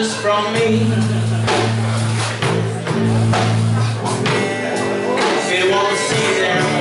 letters from me. If you want to see them.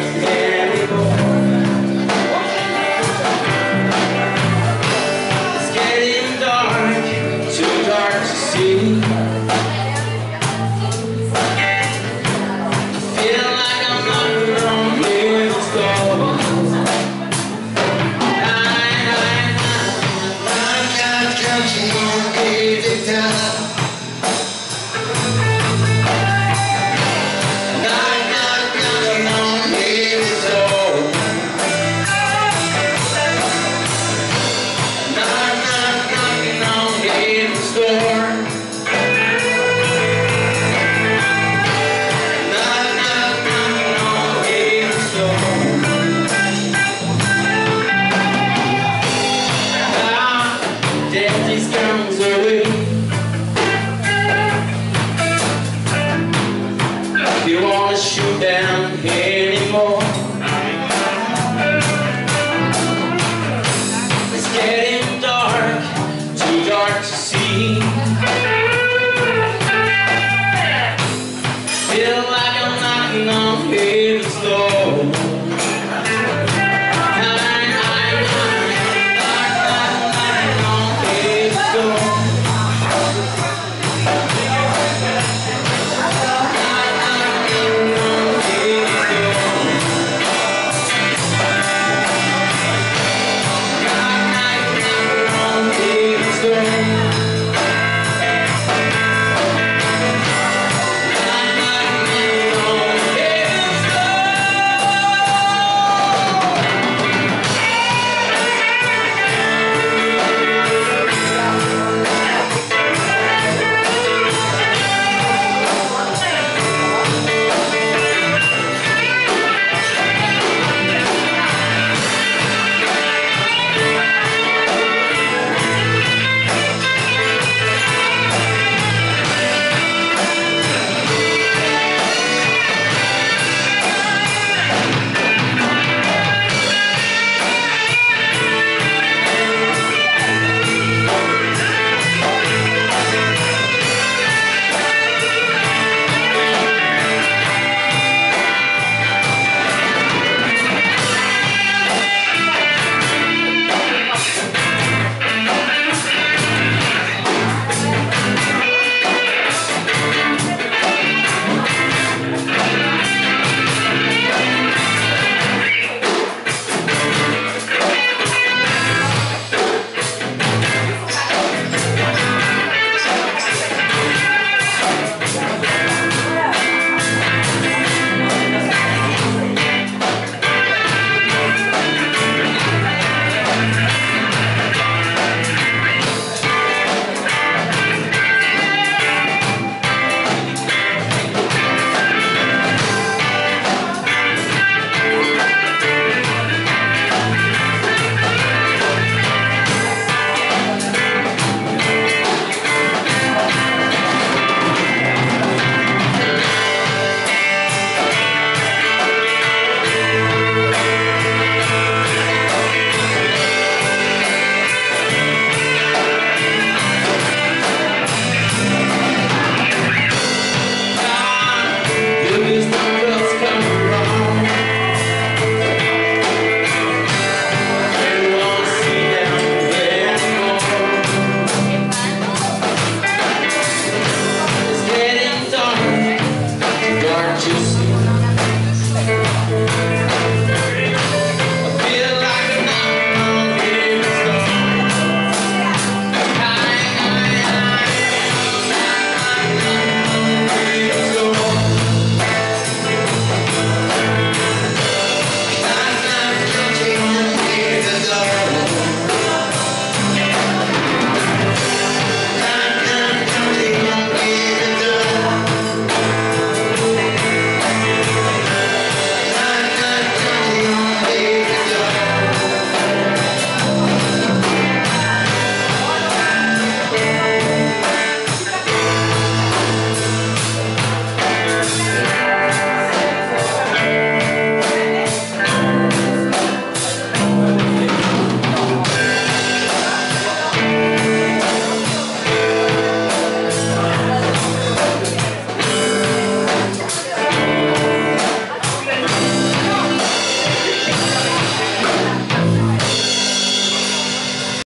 Feel like I'm knocking on heaven's door.